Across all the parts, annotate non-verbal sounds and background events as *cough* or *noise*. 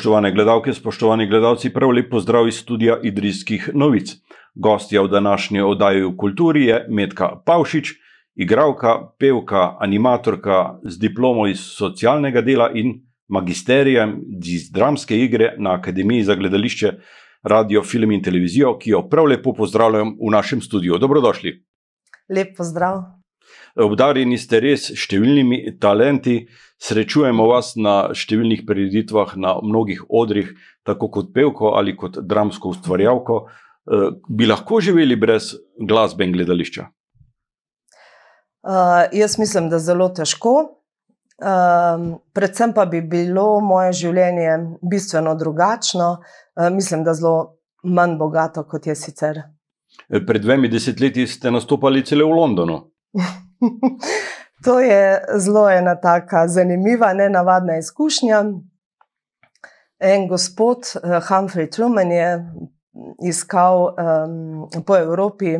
Spoštovane gledalke, spoštovani gledalci, prav lep pozdrav iz studia Idrijskih novic. Gostja v današnji oddaji v kulturi je Medka Pavšič, igralka, pevka, animatorka z diplomo iz socialnega dela in magisterijem iz dramske igre na Akademiji za gledališče, radio, film in televizijo, ki jo prav lepo pozdravljam v našem studiu. Dobrodošli. Lep pozdrav. Obdarjeni ste res številnimi talenti, srečujemo vas na številnih prireditvah, na mnogih odrih, tako kot pevko ali kot dramsko ustvarjalko. Eh, bi lahko živeli brez glasbe in gledališča? Uh, jaz mislim, da zelo težko. Um, predvsem pa bi bilo moje življenje bistveno drugačno, uh, mislim, da zelo manj bogato, kot je sicer. Pred dvemi desetletji ste nastopali celo v Londonu. *laughs* *laughs* to je zelo ena tako zanimiva, ne navadna izkušnja. En gospod, Humphrey Truman, je iskal um, po Evropi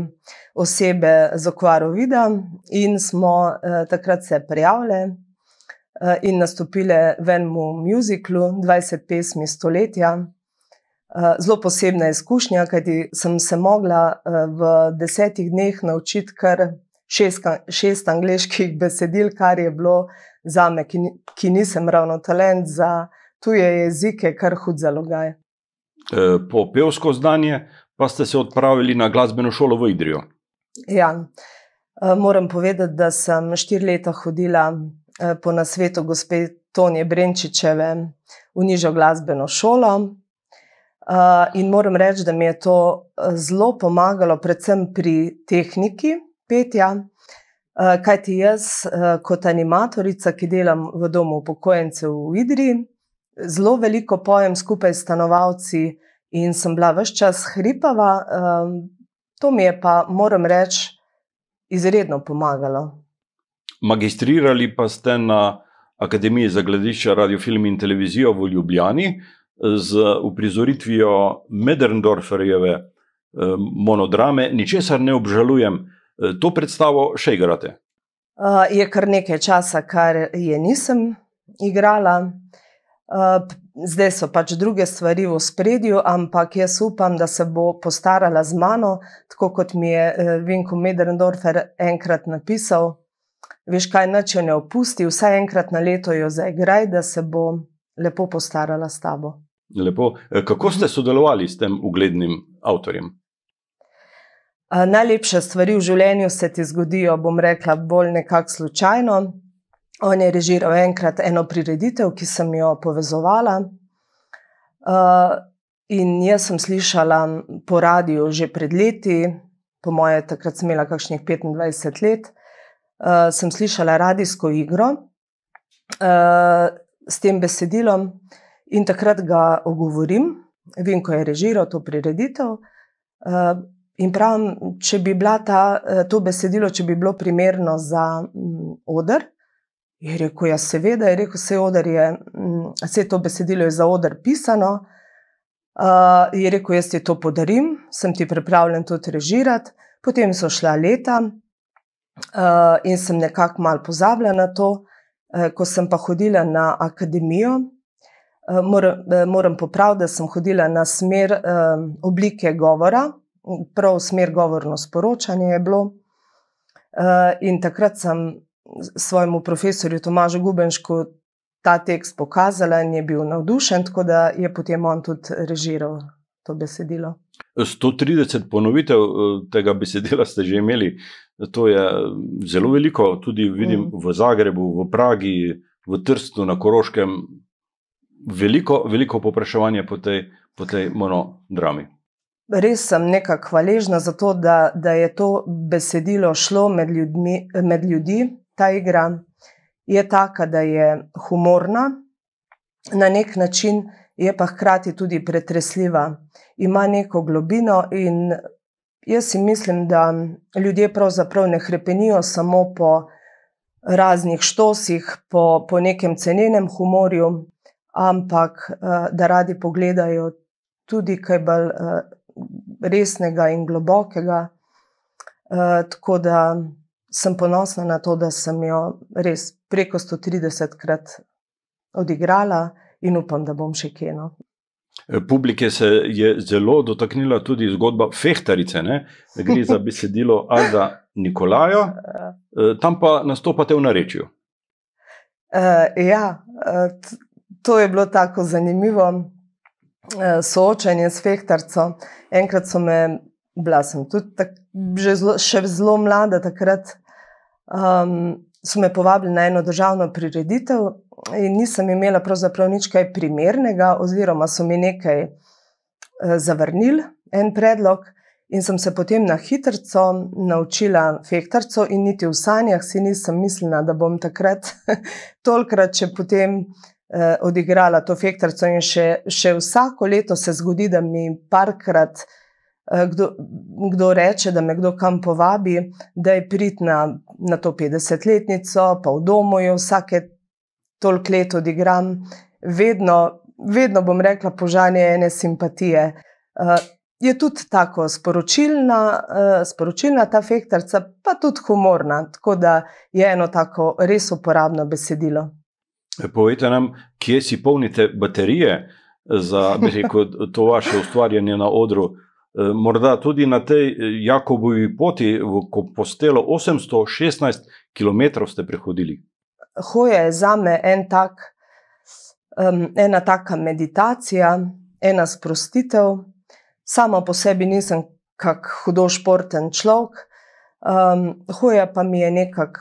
osebe z okvaro vida, in smo uh, takrat se prijavili uh, in nastopili v enem muziklu 20 pesmi stoletja. Uh, zelo posebna izkušnja, kajti sem se mogla uh, v desetih dneh naučiti kar šest, šest angliških besedil, kar je bilo za me, ki, ki nisem ravno talent za tuje jezike, kar hud zalogaj. Eh, po pevsko znanje, pa ste se odpravili na glasbeno šolo v Idrijo. Ja, eh, moram povedati, da sem štiri leta hodila eh, po nasvetu gospe Tonje Brenčičeve v nižjo glasbeno šolo. In moram reči, da mi je to zelo pomagalo, predvsem pri tehniki petja. Kajti jaz, kot animatorica, ki delam v domu upokojencev v Idriji, zelo veliko pojem skupaj s stanovalci in sem bila vse čas hripava. Um, to mi je pa, moram reči, izredno pomagalo. Magistrirali pa ste na Akademiji za gledališče, radio, film in televizijo v Ljubljani z uprizoritvijo Medrndorferjeve monodrame. Ničesar ne obžalujem, to predstavo še igrate. Uh, je kar nekaj časa, kar je nisem igrala. Uh, zdaj so pač druge stvari v spredju, ampak jaz upam, da se bo postarala z mano, tako kot mi je uh, Vinko Medrendorfer enkrat napisal. Veš, kaj noče ne opusti, vsaj enkrat na leto jo zaigraj, da se bo lepo postarala s tabo. Lepo. Kako ste sodelovali s tem uglednim avtorjem? Najlepše stvari v življenju se ti zgodijo, bom rekla, bolj nekako slučajno. On je režiral enkrat eno prireditev, ki sem jo povezovala. Uh, in jaz sem slišala po radiju že pred leti, po moje, takrat sem imela kakšnih 25 let, uh, sem slišala radijsko igro uh, s tem besedilom in takrat ga ogovorim. Vem, ko je režiral to prireditev. Uh, in pravim, če bi bila ta, to besedilo, če bi bilo primerno za um, odr. Je rekel, ja, seveda, je rekel, vse odr je, vse mm, to besedilo je za odr pisano. Uh, je rekel, jaz ti to podarim, sem ti pripravljen to režirati. Potem so šla leta uh, in sem nekako malo pozabila na to, uh, ko sem pa hodila na akademijo. Uh, moram, uh, moram popraviti, da sem hodila na smer uh, oblike govora, prav smer govorno sporočanje je bilo. Uh, in takrat sem svojemu profesorju Tomažu Gubenšku ta tekst pokazala in je bil navdušen, tako da je potem on tudi režiral to besedilo. 130 ponovitev eh, tega besedila ste že imeli, to je zelo veliko, tudi vidim mm. v Zagrebu, v Pragi, v Trstu, na Koroškem. Veliko, veliko popraševanje po tej, po tej monodrami res sem nekako hvaležna za to, da, da je to besedilo šlo med, ljudmi, med ljudi. Ta igra je taka, da je humorna, na nek način je pa hkrati tudi pretresljiva, ima neko globino. In jaz si mislim, da ljudje pravzaprav ne krepenijo samo po raznih štosih, po, po nekem cenenem humorju, ampak eh, da radi pogledajo tudi kaj bolj. Eh, resnega in globokega. Uh, tako da sem ponosna na to, da sem jo res preko 130 krat odigrala in upam, da bom še keno. Publike se je zelo dotaknila tudi zgodba Fehtarice, ne? gre za besedilo *laughs* Alda Nikolaja, tam pa nastopate v narečju. Uh, ja, to je bilo tako zanimivo uh, soočanje s Fehtarco. Enkrat so me, bila sem tudi tak, zelo, še zelo mlada takrat, um, so me povabili na eno državno prireditev in nisem imela pravzaprav nič kaj primernega, oziroma so mi nekaj uh, zavrnili, en predlog. In sem se potem na hitro naučila fehtarco, in niti v sanjah si nisem mislila, da bom takrat *laughs* tolkrat, če potem eh, odigrala to fehtarco. In še, še vsako leto se zgodi, da mi parkrat eh, kdo, kdo reče, da me kdo kam povabi, da je prid na, na to 50-letnico, pa v domu jo vsake toliko let odigram. Vedno, vedno bom rekla, požanje ene simpatije. Eh, je tudi tako sporočilna, uh, sporočilna ta fehtarca, pa tudi humorna, tako da je eno tako res uporabno besedilo. Povejte nam, kje si polnite baterije za rekel, *laughs* to vaše ustvarjanje na odru. Eh, morda tudi na tej Jakobovi poti v Kompostelo 816 km ste prehodili. Hoja je za me en tak, um, ena taka meditacija, ena sprostitev. Sama po sebi nisem kak hudo športen človek, um, hoja pa mi je nekako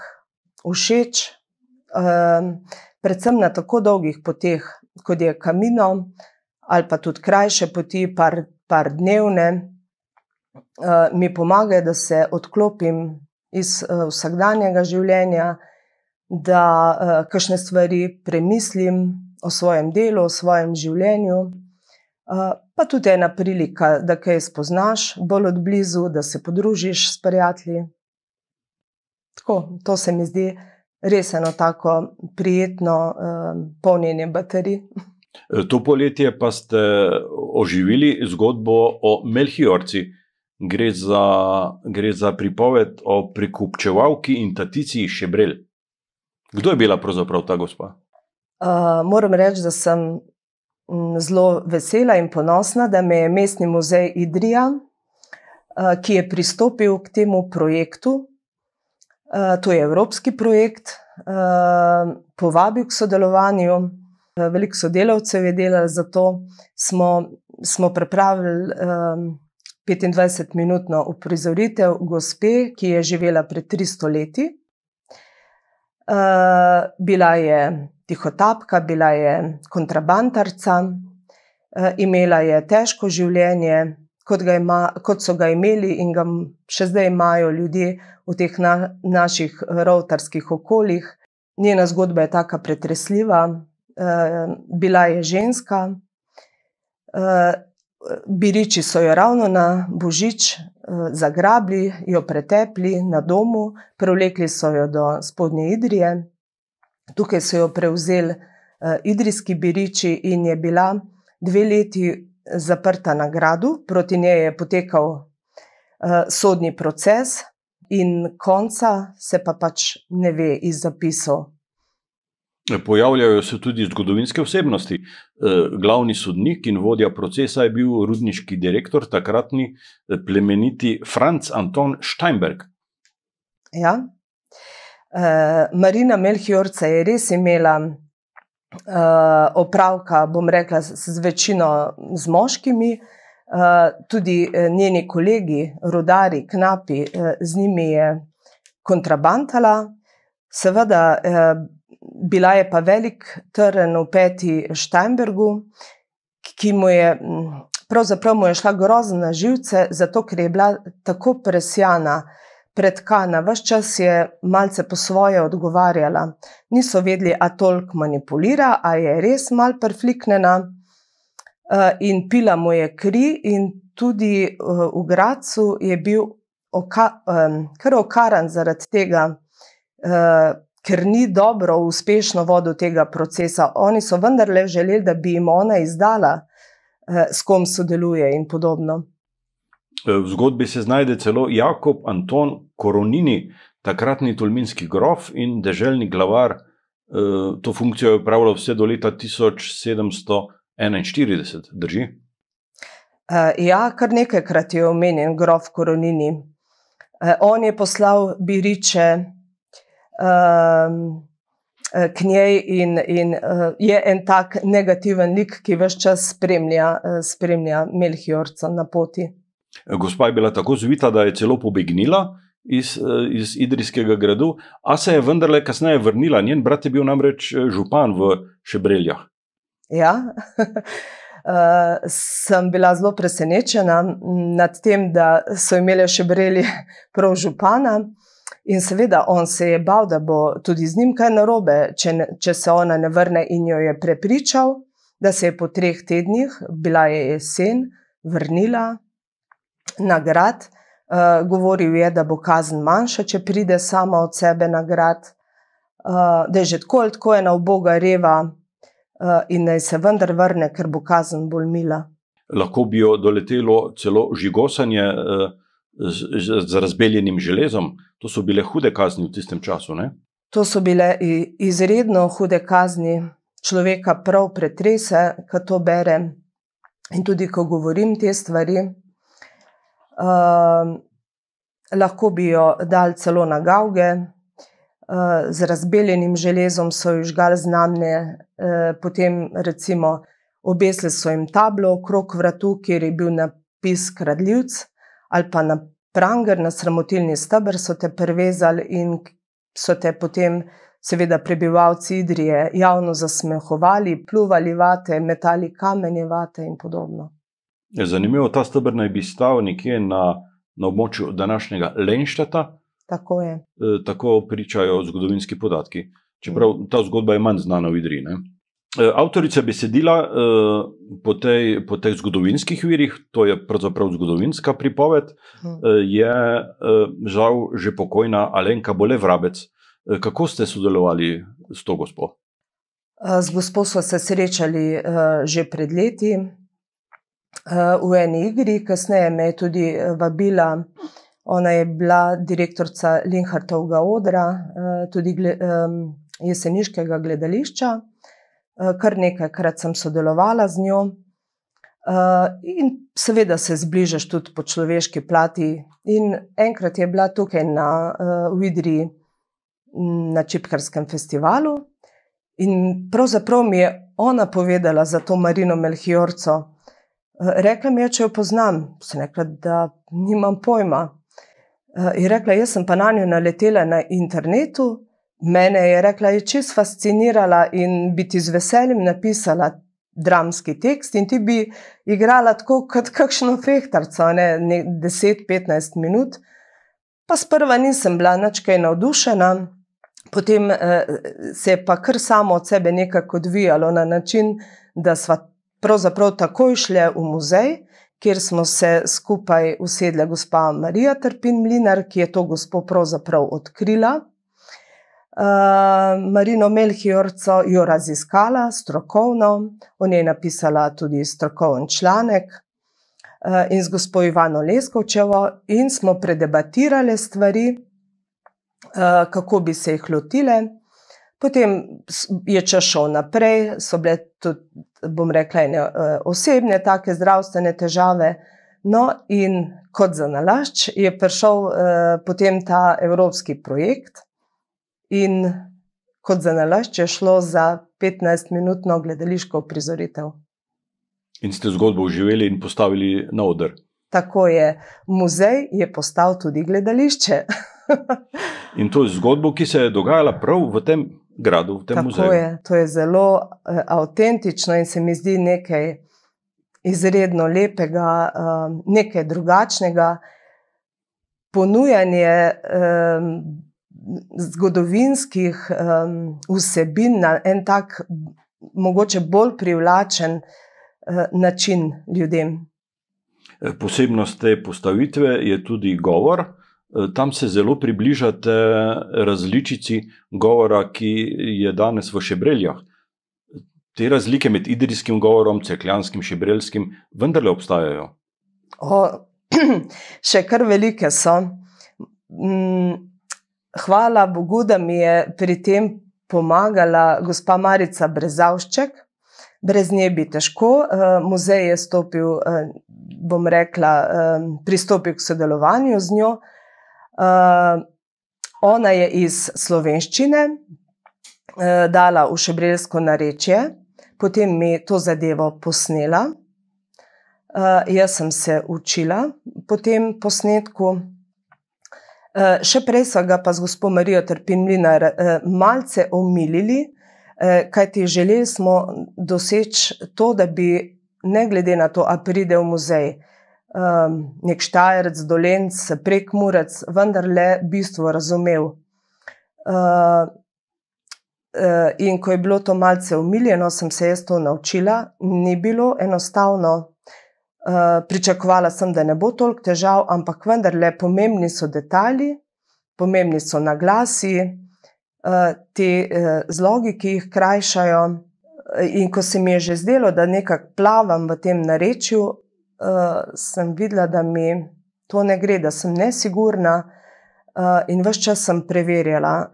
všeč, um, predvsem na tako dolgih poteh, kot je kamino, ali pa tudi krajše poti, par, par dnevne, uh, mi pomaga, da se odklopim iz uh, vsakdanjega življenja, da uh, kakšne stvari premislim o svojem delu, o svojem življenju pa tudi ena prilika, da kaj spoznaš bolj od blizu, da se podružiš s prijatelji. Tako, to se mi zdi res eno tako prijetno um, polnjenje baterij. E, to poletje pa ste oživili zgodbo o Melchiorci. Gre za, gre za pripoved o prekupčevalki in tatici Šebrel. Kdo je bila pravzaprav ta gospa? Uh, moram reči, da sem zelo vesela in ponosna, da me je Mestni muzej Idrija, ki je pristopil k temu projektu, to je evropski projekt, povabil k sodelovanju. Veliko sodelavcev je delalo za to, smo, smo pripravili 25-minutno uprizoritev gospe, ki je živela pred 300 leti. Bila je tihotapka, bila je kontrabandarca, eh, imela je težko življenje, kot, ima, kot so ga imeli in ga še zdaj imajo ljudje v teh na, naših rovtarskih okoljih. Njena zgodba je tako pretresljiva. Eh, bila je ženska, eh, biriči so jo ravno na božič zagrabili, jo pretepli na domu, prevlekli so jo do spodnje Idrije. Tukaj so jo prevzeli idrijski biriči in je bila dve leti zaprta na gradu, proti njej je potekal uh, sodni proces, in konca se pa pač ne ve iz zapisov. Pojavljajo se tudi zgodovinske osebnosti. Glavni sodnik in vodja procesa je bil rudniški direktor, takratni plemeniti Franz Anton Steinberg. Ja, Uh, Marina Melchiorca je res imela uh, opravka, bom rekla, z, z večino z moškimi, uh, tudi njeni kolegi, rodari, knapi, uh, z njimi je kontrabantala. Seveda, uh, bila je pa velik trn v peti Steinbergu, ki mu je. Pravzaprav mu je šla grozna na živce, zato ker je bila tako presjana uh, predkana, vse čas je malce po svoje odgovarjala. Niso vedeli, a toliko manipulira, a je res mal prefliknjena uh, in pila mu je kri, in tudi uh, v Gracu je bil oka, kar okaran zaradi tega. Uh, Ker ni dobro, uspešno vodil tega procesa, oni so vendarle želeli, da bi jim ona izdala, eh, s kom sodeluje, in podobno. V zgodbi se znajde celo Jakob Anton Koronini, takratni tolminski grof in deželni glavar to funkcijo je upravljal vse do leta 1741, drži? Ja, kar nekajkrat je omenjen grof Koronini. On je poslal biriče k njej in, in je en tak negativen lik, ki vse čas spremlja, spremlja Melchiorca na poti. Gospa je bila tako zvita, da je celo pobegnila iz, iz Idrijskega gradu, a se je vendarle kasneje vrnila. Njen brat je bil namreč župan v Šebreljah. Ja, uh, *laughs* sem bila zelo presenečena nad tem, da so imeli Šebrelje *laughs* prav župana. In seveda, on se je bal, da bo tudi z njim kaj narobe, če, ne, če se ona ne vrne, in jo je prepričal, da se je po treh tednih, bila je jesen, vrnila na grad. Uh, govoril je, da bo kazen manjša, če pride sama od sebe na grad, uh, da je že tako ali tako ena uboga reva uh, in naj se vendar vrne, ker bo kazen bolj mila. Lahko bi jo doletelo celo žigosanje uh, z, z, z razbeljenim železom. To so bile hude kazni v tistem času. Ne? To so bile izredno hude kazni, človeka prav pretrese, ko to bere. In tudi, ko govorim te stvari, Uh, lahko bi jo dal celo na gauge, uh, z razbeljenim železom so jo žgal znamne, uh, potem recimo obesili so jim tablo okrog vratu, kjer je bil napis Kradljivc, ali pa na pranger, na sramotilni stebr so te prevezali in so te potem, seveda, prebivalci Idrije javno zasmehovali, pluvali vate, metali kamenje vate in podobno. Zanimivo, ta stebr naj bi stal nekje na, na območju današnjega Lenštata. Tako je. E, tako pričajo zgodovinski podatki. Čeprav ta zgodba je manj znana v Idriji. Ne? Avtorica besedila e, po, tej, po teh zgodovinskih virih, to je pravzaprav zgodovinska pripoved, e, je žal že pokojna Alenka Bolevrabec. Kako ste sodelovali s to gospo? Z gospo smo se srečali že pred leti, v eni igri, kasneje me je tudi eh, vabila. Ona je bila direktorica Linhartovega odra, eh, tudi jeseniškega gledališča. Eh, kar nekajkrat sem sodelovala z njo. In seveda se zbližaš tudi po človeški plati. In enkrat je bila tukaj na Vidri na Čipkarskem festivalu. In pravzaprav mi je ona povedala za to Marino Melchiorco, Rekla mi je, če jo poznam, sem rekla, da nimam pojma. Je rekla, jaz sem pa na njo naletela na internetu, mene je rekla, je čist fascinirala in bi ti z veseljem napisala dramski tekst in ti bi igrala tako kot kakšno fehtarco, ne, ne 10-15 minut. Pa sprva nisem bila načkaj navdušena, potem eh, se je pa kar samo od sebe nekako odvijalo na način, da sva pravzaprav takoj šli v muzej, kjer smo se skupaj usedli, gospa Marija Trpin Mlinar, ki je to gospo pravzaprav odkrila. Uh, Marino Melchiorco jo raziskala strokovno, o njej napisala tudi strokoven članek uh, in z gospo Ivano Leskovčevo in smo predebatirali stvari, uh, kako bi se jih lotile. Potem je čas šel naprej, so bile tudi, bom rekla, ene osebne, take zdravstvene težave. No, in kot za nalašč je prišel uh, potem ta evropski projekt, in kot za nalašč je šlo za 15-minutno gledališko prizoritev. In ste zgodbo uživali in postavili na oder. Tako je, muzej je postal tudi gledališče. *laughs* in to je zgodba, ki se je dogajala prav v tem gradu, v tem Tako muzeju. Je, to je zelo uh, avtentično in se mi zdi nekaj izredno lepega, uh, nekaj drugačnega. Ponujanje um, zgodovinskih um, vsebin na en tak, mogoče bolj privlačen uh, način ljudem. Posebnost te postavitve je tudi govor. Eh, tam se zelo približate različici govora, ki je danes v Šebreljah. Te razlike med idrijskim govorom, cekljanskim, šebreljskim, vendarle obstajajo. O, *clears throat* še kar velike so. Mm, hvala Bogu, da mi je pri tem pomagala gospa Marica Brezavšček. Brez nje bi težko. Muzej je stopil, bom rekla, pristopil k sodelovanju z njo. Ona je iz slovenščine dala v šebrelsko narečje, potem mi to zadevo posnela. Jaz sem se učila po tem posnetku. Še prej sva ga pa z gospo Marijo Trpin Mlinar malce omilili, kajti želeli smo doseči to, da bi ne glede na to, a pride v muzej neki Štajerec, Dolenc, Prekmurec, vendarle bistvo razumel. In ko je bilo to malce omiljeno, sem se jaz to naučila. Ni bilo enostavno. Pričakovala sem, da ne bo toliko težav, ampak vendarle pomembni so detajli, pomembni so naglasi, ti zlogi, ki jih krajšajo. In ko se mi je že zdelo, da nekako plavam v tem narečju, sem videla, da mi to ne gre, da sem nesigurna. In ves čas sem preverjala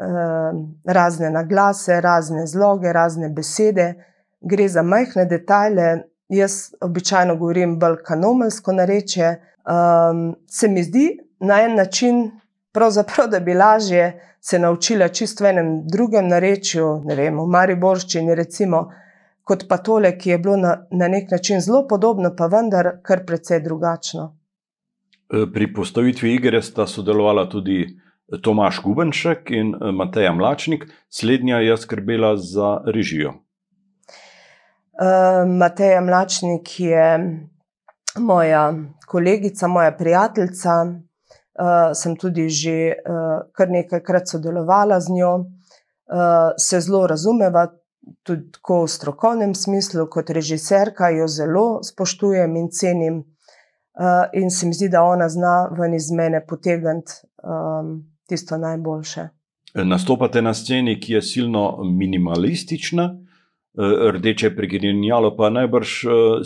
razne naglase, razne zloge, razne besede. Gre za majhne detajle. Jaz običajno govorim bolj kanomansko narečje. Se mi zdi na en način, da bi lažje se naučila čisto v enem drugem narečju, ne vem, v mariborščini recimo, kot pa tole, ki je bilo na, na neki način zelo podobno, pa vendar kar precej drugačno. Pri postavitvi igre sta sodelovala tudi Tomaž Gubenšek in Mateja Mlačnik, slednja je skrbela za režijo. Mateja Mlačnik je moja kolegica, moja prijateljica. Sem tudi že kar nekajkrat sodelovala z njo. Se zelo razumeva, tudi tako v strokovnem smislu, kot režiserka jo zelo spoštujem in cenim. In se mi zdi, da ona zna ven iz mene potegniti tisto najboljše. Nastopate na sceni, ki je silno minimalistična, rdeče pregrinjalo pa najbrž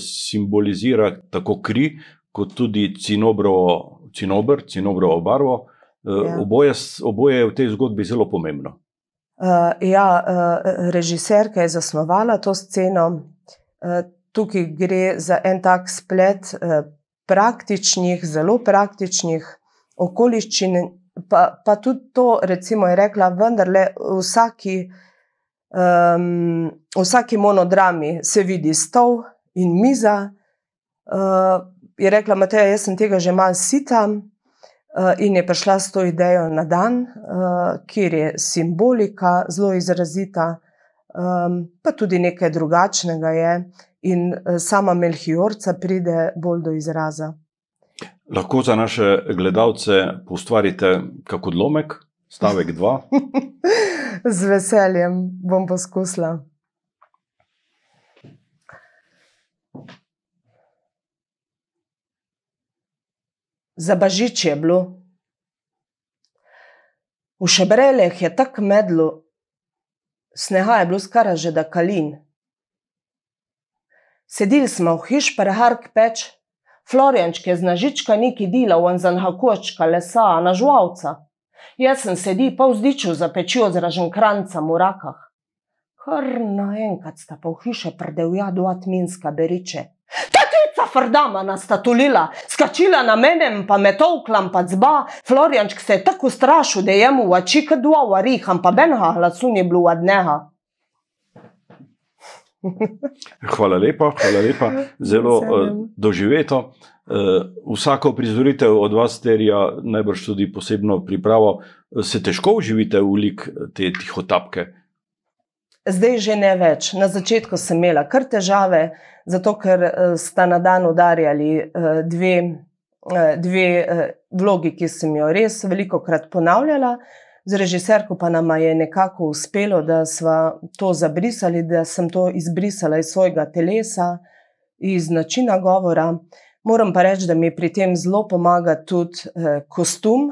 simbolizira tako kri, kot tudi cinobrovo, cinober, cinobrovo barvo. Ja. Oboje, oboje je v tej zgodbi zelo pomembno. Ja, režiserka je zasnovala to sceno. Tukaj gre za en tak splet praktičnih, zelo praktičnih okoliščin, pa, pa tudi to, recimo, je rekla, vendarle v vsaki, v vsaki monodrami se vidi stol in miza. Je rekla Mateja: "Jaz sem tega že malo sita." In je prišla s to idejo na dan, kjer je simbolika zelo izrazita, pa tudi nekaj drugačnega je. In sama Melhiorca pride bolj do izraza. Lahko za naše gledalce poustvarite kak odlomek, stavek, dva? *laughs* Z veseljem, bom poskusila. Za božič je bilo. V Šebrelih je tako medlo, snega je bilo skoraj že, da kali. Sedeli smo v hiši pri Hark peč, Florjanček je z Nožičkaniki delal koščka lesa na žvalca. Jaz sem sedi pa vzdičil za pečjo z roženkrancem v rokah. Kar naenkrat sta pa v hiši pridevja dva tminska beriče. Ta tetka Ferdamana sta tulila, skočila na mene in pa me tolkla in pa cba, Florjanček se je tako ustrašil, da je mu v oči ke dva oriha in pa nobenega glasu ni bilo od njega. *laughs* Hvala lepa, hvala lepa. Zelo veseljem. doživeto. Vsaka uprizoritev od vas terja najbrž tudi posebno pripravo. Se težko vživite v lik te tihotapke? Zdaj že ne več. Na začetku sem imela kar težave, zato ker sta na dan udarjali dve, dve vlogi, ki sem jo res velikokrat ponavljala. Z režiserko pa nama je nekako uspelo, da sva to zabrisali, da sem to izbrisala iz svojega telesa, iz načina govora. Moram pa reči, da mi pri tem zelo pomaga tudi kostum,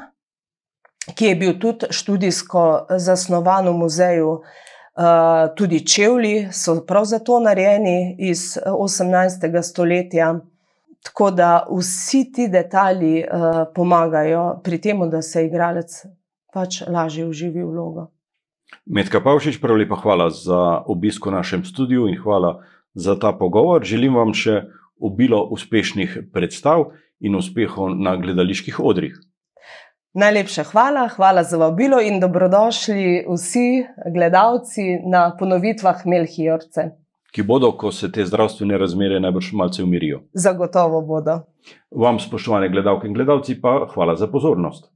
ki je bil tudi študijsko zasnovan v muzeju. Tudi čevlji so prav zato narejeni iz osemnajstega stoletja. Tako da vsi ti detajli pomagajo pri tem, da se igralec pač lažje vživi v vlogo. Medka Pavšič, prav lepa hvala za obisk v našem studiu in hvala za ta pogovor. Želim vam še obilo uspešnih predstav in uspehov na gledaliških odrih. Najlepša hvala, hvala za vabilo in dobrodošli vsi gledalci na ponovitvah Melhijorce. Ki bodo, ko se te zdravstvene razmere najbrž malce umirijo. Zagotovo bodo. Vam, spoštovane gledalke in gledalci, pa hvala za pozornost.